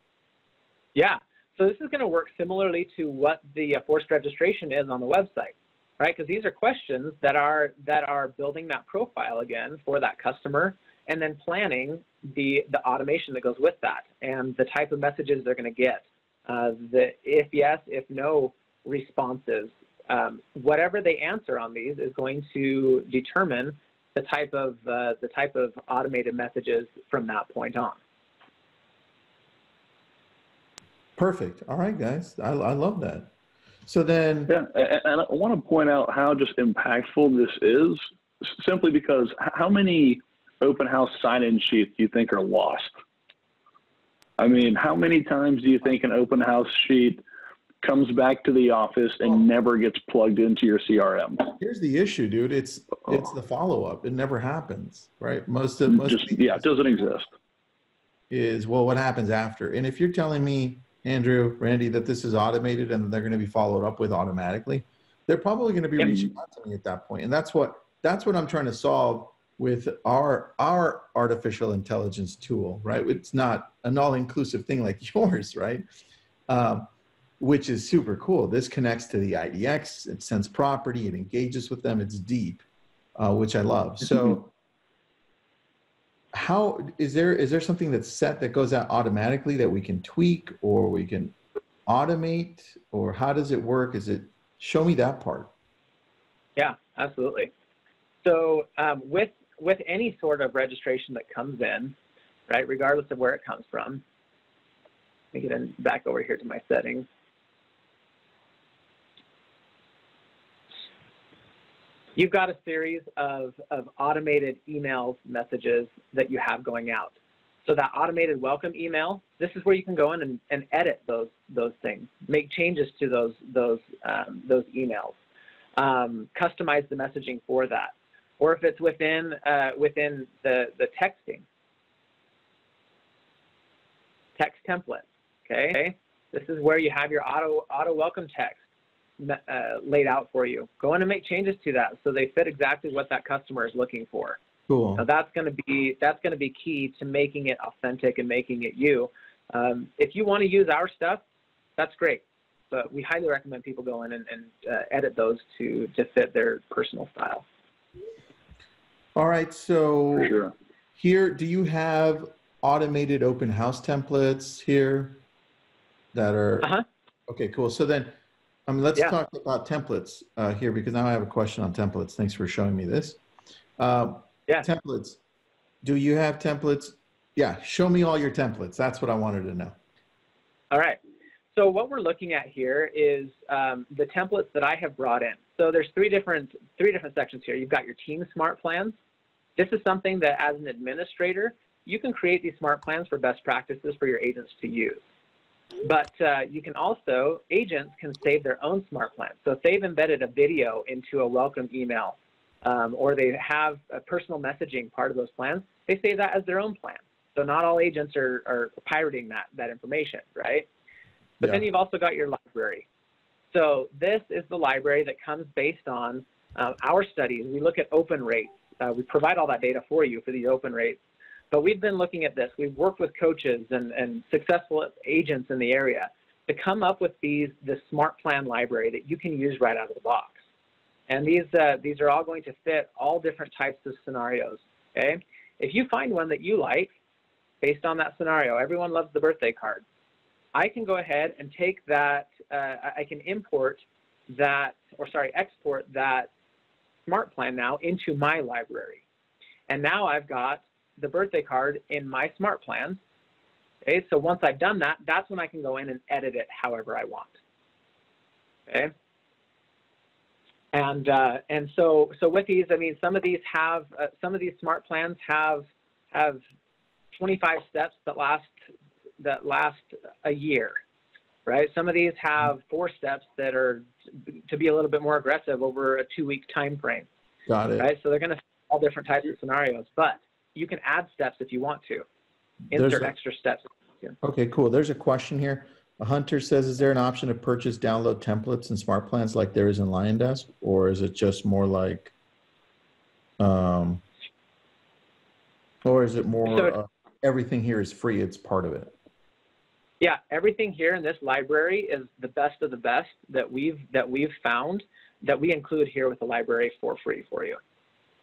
Yeah. So this is going to work similarly to what the uh, forced registration is on the website, right? Because these are questions that are that are building that profile again for that customer, and then planning the the automation that goes with that, and the type of messages they're going to get, uh, the if yes, if no responses. Um, whatever they answer on these is going to determine the type of uh, the type of automated messages from that point on. Perfect. All right, guys. I, I love that. So then, Yeah, and I want to point out how just impactful this is, simply because how many open house sign-in sheets do you think are lost? I mean, how many times do you think an open house sheet comes back to the office and oh. never gets plugged into your CRM? here's the issue, dude. It's oh. it's the follow up. It never happens, right? Most of most Just of yeah, it doesn't exist. is well, what happens after? And if you're telling me, Andrew, Randy, that this is automated and they're going to be followed up with automatically, they're probably going to be Yep. reaching out to me at that point. And that's what that's what i'm trying to solve with our our artificial intelligence tool right? It's not an all-inclusive thing like yours right? Um, which is super cool. This connects to the idx it sends property it engages with them it's deep uh, which i love. So how is there is there something that's set that goes out automatically that we can tweak or we can automate or how does it work is it show me that part Yeah, absolutely. So um, with with any sort of registration that comes in, right, regardless of where it comes from, let me get in back over here to my settings. You've got a series of, of automated email messages that you have going out. So that automated welcome email, this is where you can go in and, and edit those those things, make changes to those those um, those emails um, customize the messaging for that. Or if it's within uh, within the, the texting, text template, okay? This is where you have your auto, auto welcome text uh, laid out for you. Go in and make changes to that so they fit exactly what that customer is looking for. cool Now that's going to be that's going to be key to making it authentic and making it you. Um, if you want to use our stuff, that's great, but we highly recommend people go in and, and uh, edit those to to fit their personal style. all right so sure. here do you have automated open house templates here that are Uh huh. okay cool so then um, let's Yeah. talk about templates uh, here because now i have a question on templates thanks for showing me this um, Yeah. templates do you have templates yeah show me all your templates that's what i wanted to know All right. So what we're looking at here is um, the templates that I have brought in. So there's three different three different sections here. You've got your team smart plans. This is something that as an administrator, you can create these smart plans for best practices for your agents to use. But uh, you can also, agents can save their own smart plan. So if they've embedded a video into a welcome email um, or they have a personal messaging part of those plans, they save that as their own plan. So not all agents are, are pirating that, that information, right? But then you've also got your library. So this is the library that comes based on uh, our studies. We look at open rates. Uh, we provide all that data for you for these open rates. But we've been looking at this. We've worked with coaches and, and successful agents in the area to come up with these the smart plan library that you can use right out of the box. And these uh, these are all going to fit all different types of scenarios. Okay, if you find one that you like, based on that scenario, everyone loves the birthday card. I can go ahead and take that. Uh, I can import that, or sorry, export that smart plan now into my library, and now I've got the birthday card in my smart plans. Okay, so once I've done that, that's when I can go in and edit it however I want. Okay. And uh, and so so with these, I mean, some of these have uh, some of these smart plans have have 25 steps that last that last a year, right? Some of these have four steps that are to be a little bit more aggressive over a two-week time frame, got it right? So they're going to all different types of scenarios, but you can add steps if you want to, insert a- extra steps. Okay, cool. There's a question here. A hunter says, is there an option to purchase download templates and smart plans like there is in LionDesk? Or is it just more like, um, or is it more, So- uh, everything here is free, it's part of it? Yeah, everything here in this library is the best of the best that we've that we've found that we include here with the library for free for you.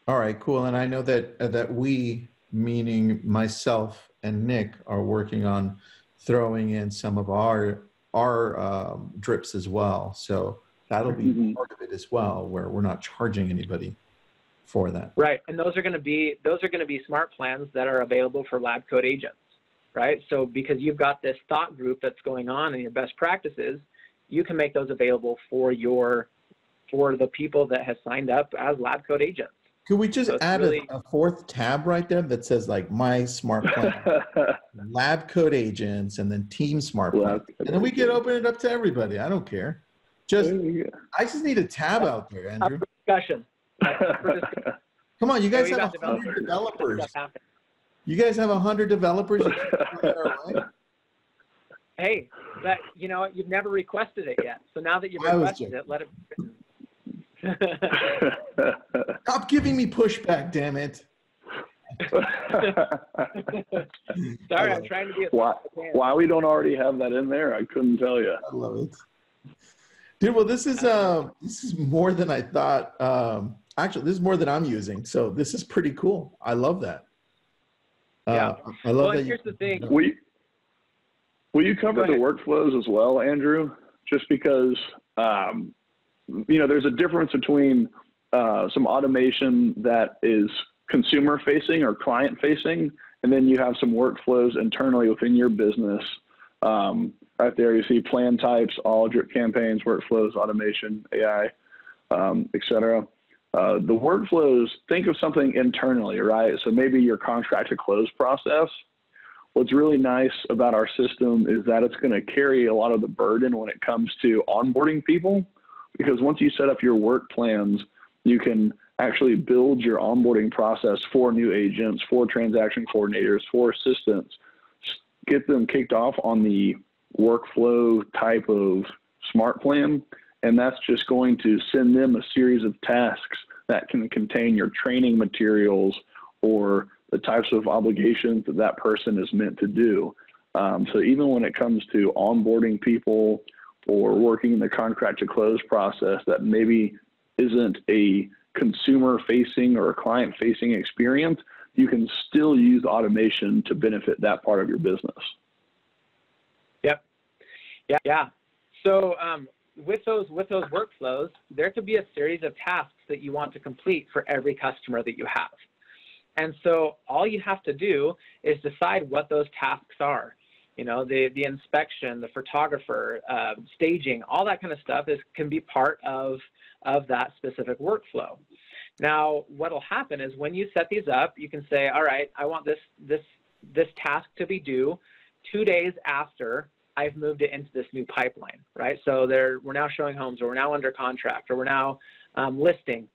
All right, cool. And I know that, uh, that we, meaning myself and Nick, are working on throwing in some of our, our um, drips as well. So that'll be Mhm. part of it as well, where we're not charging anybody for that. Right, and those are going to be those are going to be smart plans that are available for Lab Coat Agents, right? So because you've got this thought group that's going on in your best practices, you can make those available for your for the people that have signed up as Lab Coat Agents. Could we just So add really- a, a fourth tab right there that says like my smart plan, Lab Coat Agents, and then team smart plan, and then we can open it up to everybody. I don't care. Just I just need a tab out there, Andrew. Discussion. Come on, you guys have a hundred developers. developers. You guys have a hundred developers. You can't throw that our way? Hey, that you know you've never requested it yet, so now that you've requested it, let it. Stop giving me pushback, damn it. Sorry, I'm trying to be. why, why we don't already have that in there, I couldn't tell you. I love it. Dude, well, this is uh, this is more than I thought. Um, actually, this is more than I'm using, so this is pretty cool. I love that. Uh, Yeah. I love Well, that. and here's the thing. Will you, will you cover the workflows as well, Andrew? Just because, um, you know, there's a difference between uh, some automation that is consumer facing or client facing, and then you have some workflows internally within your business. Um, right there, you see plan types, all drip campaigns, workflows, automation, AI, um, et cetera. Uh, the workflows, think of something internally, right? So maybe your contract to close process. What's really nice about our system is that it's going to carry a lot of the burden when it comes to onboarding people, because once you set up your work plans, you can actually build your onboarding process for new agents, for transaction coordinators, for assistants, get them kicked off on the workflow type of smart plan. And that's just going to send them a series of tasks that can contain your training materials or the types of obligations that that person is meant to do. Um, so even when it comes to onboarding people or working in the contract to close process that maybe isn't a consumer facing or a client facing experience, you can still use automation to benefit that part of your business. Yep. Yeah, yeah. So um, with those with those workflows, there could be a series of tasks that you want to complete for every customer that you have. And so all you have to do is decide what those tasks are. You know, the the inspection, the photographer, uh, staging, all that kind of stuff is can be part of of that specific workflow. Now, what'll happen is when you set these up, you can say, all right, I want this this this task to be due two days after I've moved it into this new pipeline, right? So there, we're now showing homes, or we're now under contract, or we're now um, listing,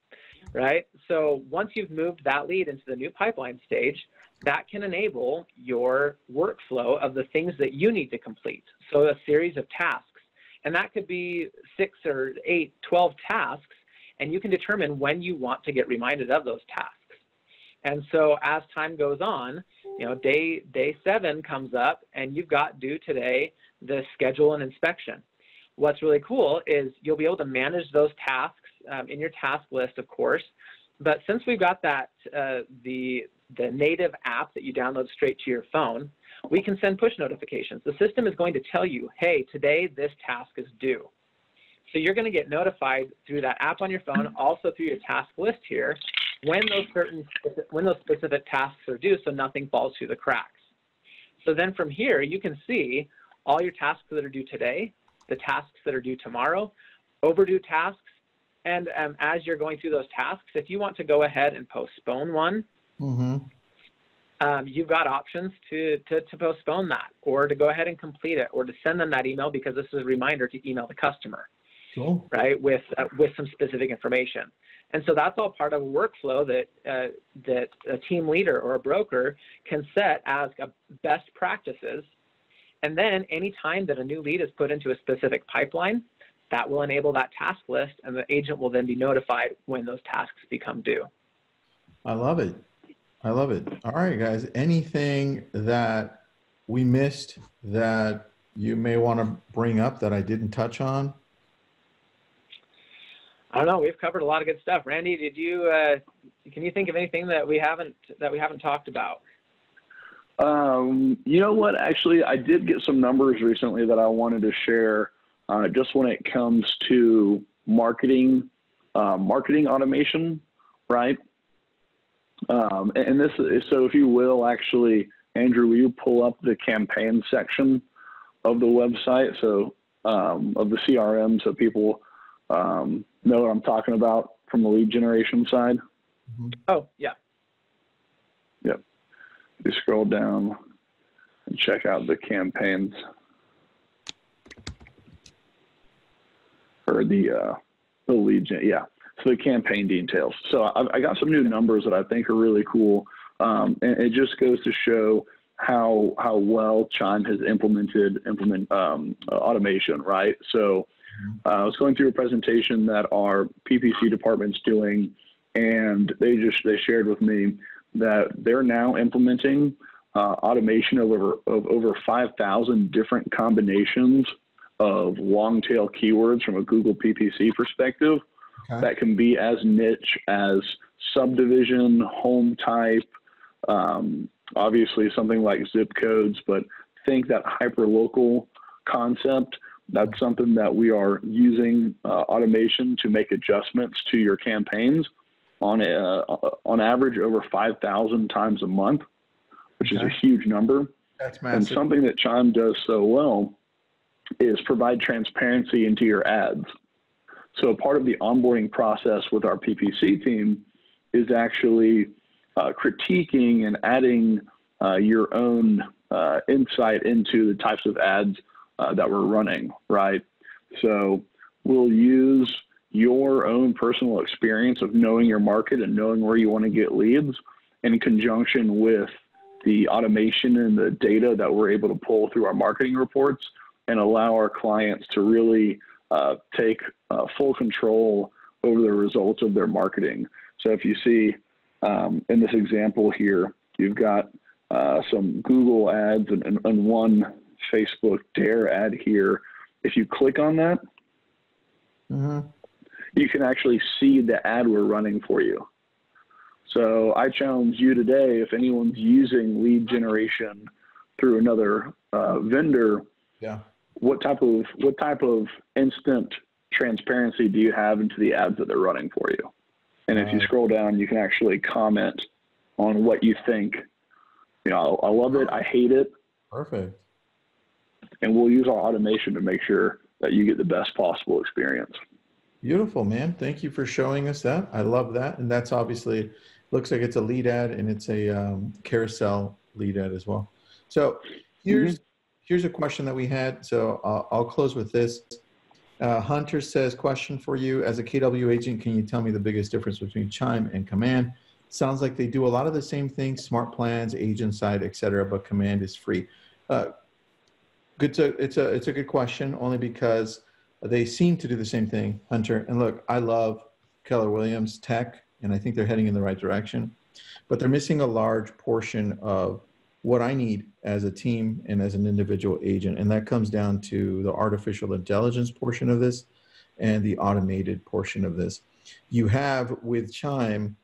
right? So once you've moved that lead into the new pipeline stage, that can enable your workflow of the things that you need to complete. So a series of tasks, and that could be six or eight, 12 tasks, and you can determine when you want to get reminded of those tasks. And so as time goes on, you know, day day seven comes up, and you've got due today the schedule and inspection. What's really cool is you'll be able to manage those tasks um, in your task list, of course. But since we've got that uh, the the native app that you download straight to your phone, we can send push notifications. The system is going to tell you, hey, today this task is due. So you're going to get notified through that app on your phone, also through your task list here, when those certain when those specific tasks are due, so nothing falls through the cracks. So then from here, you can see all your tasks that are due today, the tasks that are due tomorrow, overdue tasks, and um, as you're going through those tasks, if you want to go ahead and postpone one, Mm-hmm. um, you've got options to, to, to postpone that or to go ahead and complete it or to send them that email because this is a reminder to email the customer Cool. right, with uh, with some specific information. And so that's all part of a workflow that uh, that a team leader or a broker can set as a best practices. And then any time that a new lead is put into a specific pipeline, that will enable that task list, and the agent will then be notified when those tasks become due. I love it. I love it. All right, guys. Anything that we missed that you may want to bring up that I didn't touch on? I don't know. We've covered a lot of good stuff. Randy, did you? Uh, can you think of anything that we haven't that we haven't talked about? Um, you know what? Actually, I did get some numbers recently that I wanted to share. Uh, just when it comes to marketing, uh, marketing automation, right? Um, and, and this is so, if you will, actually, Andrew, will you pull up the campaign section of the website, so um, of the CRM, so people um, know what I'm talking about from the lead generation side? Oh, yeah, yeah. You scroll down and check out the campaigns or the uh, the lead gen. Yeah, so the campaign details. So I, I got some new numbers that I think are really cool, um, and it just goes to show how how well Chime has implemented implement um, uh, automation. Right. So uh, I was going through a presentation that our PPC department's doing, and they just they shared with me that they're now implementing uh, automation of over of over 5,000 different combinations of long tail keywords from a Google PPC perspective okay. that can be as niche as subdivision, home type, um, obviously something like zip codes, but think that hyperlocal concept. That's something that we are using uh, automation to make adjustments to your campaigns on a, uh, on average over 5,000 times a month, which okay. is a huge number. That's massive. And something that Chime does so well is provide transparency into your ads. So part of the onboarding process with our PPC team is actually uh, critiquing and adding uh, your own uh, insight into the types of ads uh, that we're running, right? So we'll use your own personal experience of knowing your market and knowing where you want to get leads in conjunction with the automation and the data that we're able to pull through our marketing reports and allow our clients to really uh, take uh, full control over the results of their marketing. So if you see um, in this example here, you've got uh, some Google ads and, and, and, one Facebook Dare ad here. If you click on that, mm-hmm. you can actually see the ad we're running for you. So I challenge you today if anyone's using lead generation through another uh, vendor, yeah. What type of what type of instant transparency do you have into the ads that they're running for you? And if you scroll down, you can actually comment on what you think you know, I, I love it. I hate it. Perfect. And we'll use our automation to make sure that you get the best possible experience. Beautiful, man. Thank you for showing us that. I love that. And that's obviously looks like it's a lead ad and it's a um, carousel lead ad as well. So here's mm-hmm. Here's a question that we had. So uh, I'll close with this. Uh, Hunter says, question for you. As a KW agent, can you tell me the biggest difference between Chime and Command? Sounds like they do a lot of the same things, smart plans, agent side, et cetera, but command is free. Uh, good to, it's a it's a good question only because they seem to do the same thing, Hunter. And look, I love Keller Williams Tech, and I think they're heading in the right direction, but they're missing a large portion of what I need as a team and as an individual agent, and that comes down to the artificial intelligence portion of this and the automated portion of this. You have with Chime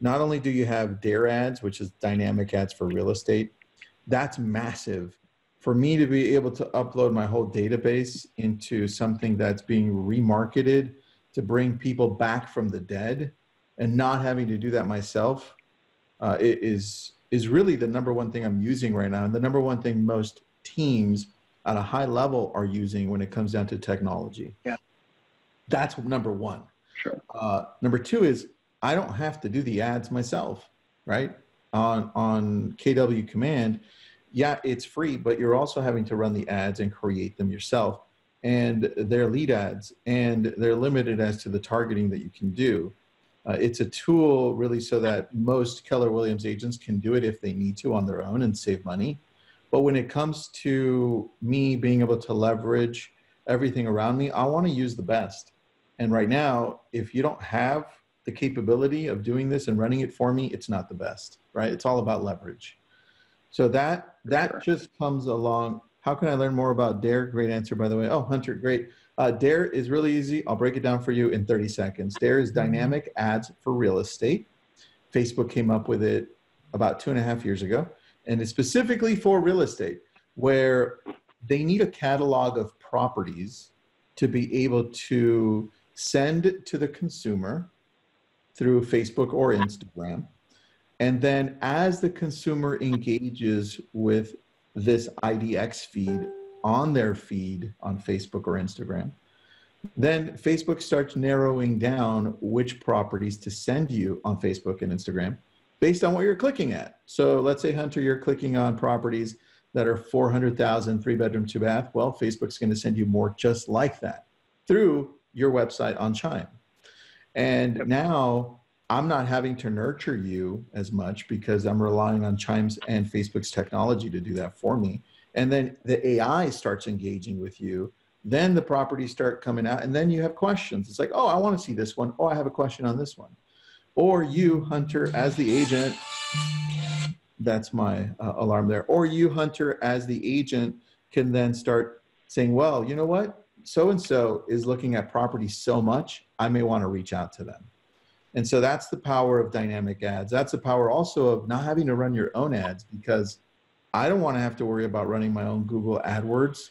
not only do you have Dare ads, which is dynamic ads for real estate, that's massive. For me to be able to upload my whole database into something that's being remarketed to bring people back from the dead and not having to do that myself uh, is is really the number one thing I'm using right now, and the number one thing most teams at a high level are using when it comes down to technology. Yeah, that's number one. Sure. Uh, number two is I don't have to do the ads myself, right? On on KW Command, yeah, it's free, but you're also having to run the ads and create them yourself. And they're lead ads, and they're limited as to the targeting that you can do. Uh, it's a tool really so that most Keller Williams agents can do it if they need to on their own and save money. But when it comes to me being able to leverage everything around me, I want to use the best. And right now, if you don't have the capability of doing this and running it for me, it's not the best, right? It's all about leverage. So that that sure. just comes along. How can I learn more about Dare? Great answer, by the way. Oh, Hunter, great. Uh, Dare is really easy. I'll break it down for you in 30 seconds. Dare is dynamic ads for real estate. Facebook came up with it about two and a half years ago, and it's specifically for real estate, where they need a catalog of properties to be able to send to the consumer through Facebook or Instagram. And then as the consumer engages with this IDX feed on their feed on Facebook or Instagram, then Facebook starts narrowing down which properties to send you on Facebook and Instagram based on what you're clicking at. So let's say, Hunter, you're clicking on properties that are 400,000, three bedroom, two bath. Well, Facebook's going to send you more just like that through your website on Chime. And now I'm not having to nurture you as much because I'm relying on Chimes and Facebook's technology to do that for me. And then the AI starts engaging with you then the properties start coming out and then you have questions. It's like oh i want to see this one. Oh i have a question on this one. Or you hunter as the agent that's my uh, alarm there. Or you hunter as the agent can then start saying well you know what? So and so is looking at property so much i may want to reach out to them. And so that's the power of dynamic ads. That's the power also of not having to run your own ads because i don't want to have to worry about running my own google adwords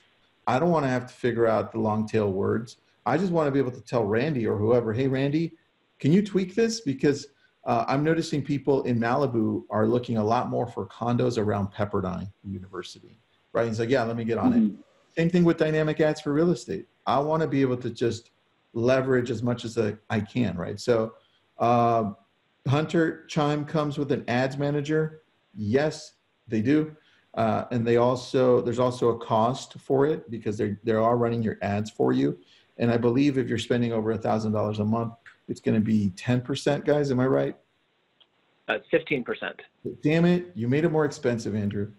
I don't want to have to figure out the long tail words. I just want to be able to tell Randy or whoever, hey, Randy, can you tweak this? Because uh, I'm noticing people in Malibu are looking a lot more for condos around Pepperdine University, right? He's like, yeah, let me get on mm-hmm. it. Same thing with dynamic ads for real estate. I want to be able to just leverage as much as I can, right? So, uh, Hunter Chime comes with an ads manager. Yes, they do. Uh, and they also there's also a cost for it because they they are running your ads for you. And I believe if you're spending over a thousand dollars a month, it's going to be ten percent, guys. Am I right? Uh, fifteen percent. Damn it! You made it more expensive, Andrew.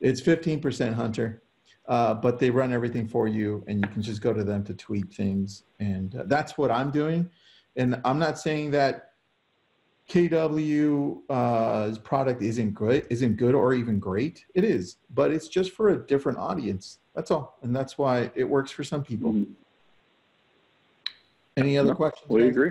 It's fifteen percent, Hunter. Uh, but they run everything for you, and you can just go to them to tweet things, and uh, that's what I'm doing. And I'm not saying that KW's uh, product isn't good, isn't good or even great. It is, but it's just for a different audience. That's all, and that's why it works for some people. Mm-hmm. Any other questions? We guys? agree.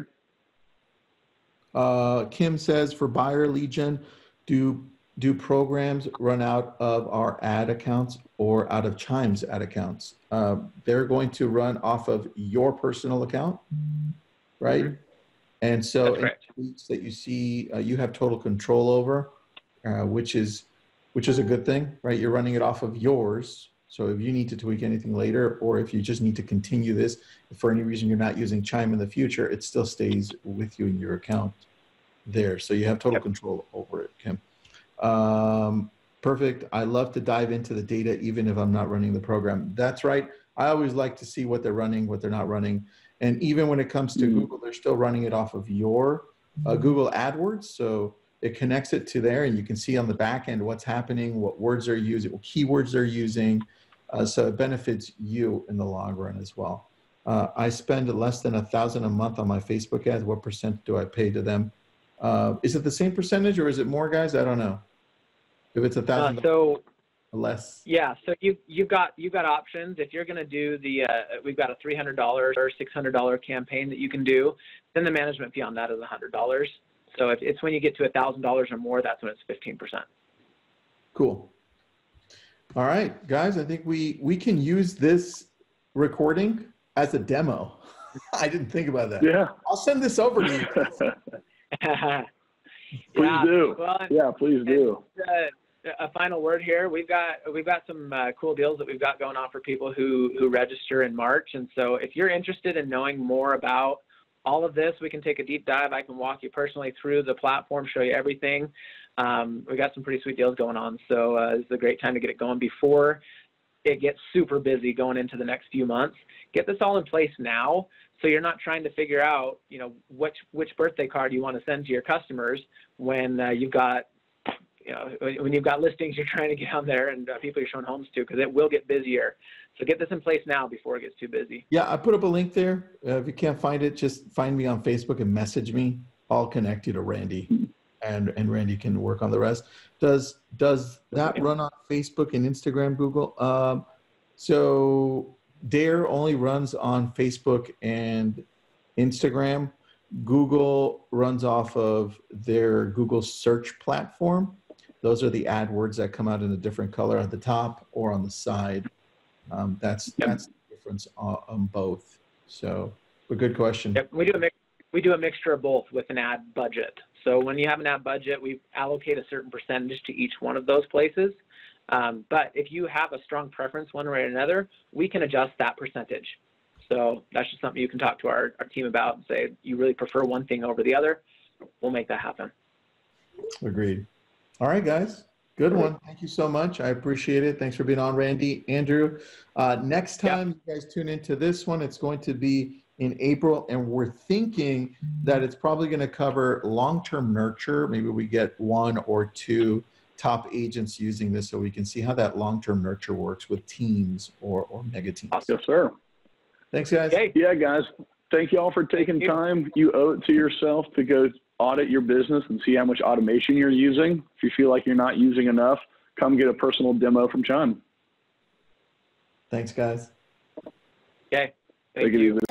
Uh, Kim says for buyer lead gen, do do programs run out of our ad accounts or out of Chime's ad accounts? Uh, they're going to run off of your personal account, right? Mm-hmm. And so any tweets that you see, uh, you have total control over, uh, which is which is a good thing, right? You're running it off of yours. So if you need to tweak anything later, or if you just need to continue this, if for any reason you're not using Chime in the future, it still stays with you in your account there. So you have total yep. control over it, Kim. Um, perfect. I love to dive into the data even if I'm not running the program. That's right. I always like to see what they're running, what they're not running. And even when it comes to mm-hmm. Google, they're still running it off of your uh. Google AdWords. So it connects it to there, and you can see on the back end what's happening, what words they're using, what keywords they're using. Uh, so it benefits you in the long run as well. Uh, I spend less than a thousand a month on my Facebook ads. What percent do I pay to them? Uh, is it the same percentage or is it more, guys? I don't know. If it's a thousand. Uh, so less. Yeah, so you you've got you've got options. If you're going to do the, uh, we've got a three hundred dollars or six hundred dollar campaign that you can do. Then the management fee on that is a hundred dollars. So if it's when you get to a thousand dollars or more, that's when it's fifteen percent. Cool. All right, guys. I think we we can use this recording as a demo. I didn't think about that. Yeah. I'll send this over to you. please yeah, do. Well, yeah, please do. Uh, a final word here. We've got we've got some uh, cool deals that we've got going on for people who who register in March. And so, if you're interested in knowing more about all of this, we can take a deep dive. I can walk you personally through the platform, show you everything. Um, we got some pretty sweet deals going on. So uh, this is a great time to get it going before it gets super busy going into the next few months. Get this all in place now so you're not trying to figure out, you know, which which birthday card you want to send to your customers when uh, you've got you know, when you've got listings you're trying to get on there and uh, people you're showing homes to, because it will get busier. So get this in place now before it gets too busy. Yeah, I put up a link there. Uh, if you can't find it, just find me on Facebook and message me. I'll connect you to Randy, and and Randy can work on the rest. Does does that run on Facebook and Instagram, Google? Um, so Dare only runs on Facebook and Instagram. Google runs off of their Google search platform. Those are the ad words that come out in a different color at the top or on the side. Um, that's yep. that's the difference on, on, both. So, a good question. Yep. We do a mix, we do a mixture of both with an ad budget. So when you have an ad budget, we allocate a certain percentage to each one of those places. Um, but if you have a strong preference one way or another, we can adjust that percentage. So that's just something you can talk to our, our team about and say you really prefer one thing over the other. We'll make that happen. Agreed. All right, guys. Good one. Thank you so much. I appreciate it. Thanks for being on, Randy. Andrew, uh, next time you guys tune into this one, it's going to be in April, and we're thinking that it's probably going to cover long term nurture. Maybe we get one or two top agents using this so we can see how that long term nurture works with teams or, or mega teams. Yes, sir. Thanks, guys. Okay. Yeah, guys. Thank you all for taking you. time. You owe it to yourself to go audit your business and see how much automation you're using. If you feel like you're not using enough, come get a personal demo from Chime. Thanks, guys. Okay. Thank Take it you. easy.